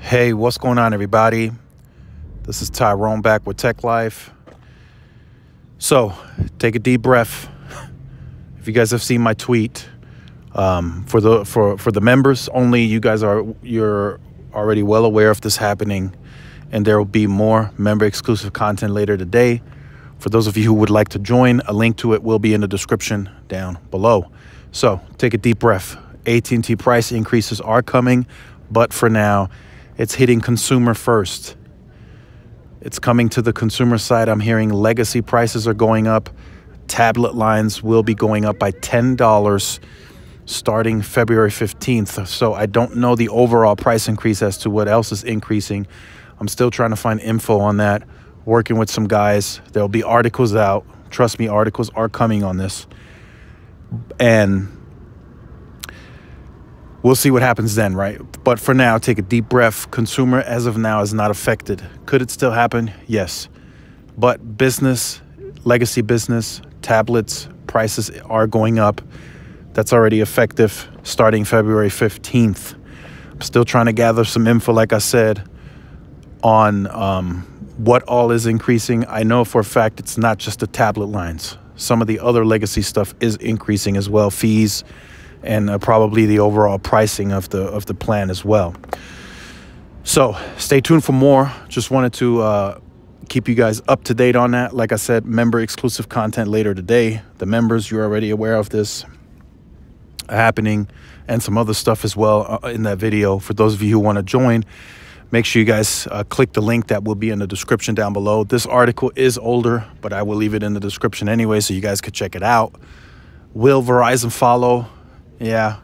Hey, what's going on, everybody? This is Tyrone back with Tech Life. So, take a deep breath. If you guys have seen my tweet, um, for the for for the members only, you guys are you're already well aware of this happening, and there will be more member exclusive content later today. For those of you who would like to join, a link to it will be in the description down below. So, take a deep breath. AT&T price increases are coming, but for now, it's hitting consumer first. It's coming to the consumer side. I'm hearing legacy prices are going up. Tablet lines will be going up by $10 starting February 15th. So I don't know the overall price increase as to what else is increasing. I'm still trying to find info on that. Working with some guys. There'll be articles out. Trust me, articles are coming on this. And we'll see what happens then, right? But for now, take a deep breath. Consumer, as of now, is not affected. Could it still happen? Yes. But business, legacy business, tablets, prices are going up. That's already effective starting February 15th. I'm still trying to gather some info, like I said, on um, what all is increasing. I know for a fact it's not just the tablet lines. Some of the other legacy stuff is increasing as well. Fees, and uh, probably the overall pricing of the of the plan as well. So stay tuned for more. Just wanted to uh, keep you guys up to date on that. Like I said, member exclusive content later today. The members, you're already aware of this happening and some other stuff as well uh, in that video. For those of you who want to join, make sure you guys uh, click the link that will be in the description down below. This article is older, but I will leave it in the description anyway so you guys could check it out. Will Verizon follow? Yeah,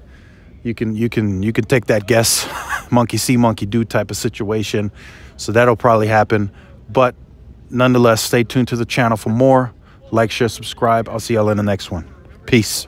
you can you can you can take that guess, monkey see, monkey do type of situation. So that'll probably happen. But nonetheless, stay tuned to the channel for more. Like, share, subscribe. I'll see y'all in the next one. Peace.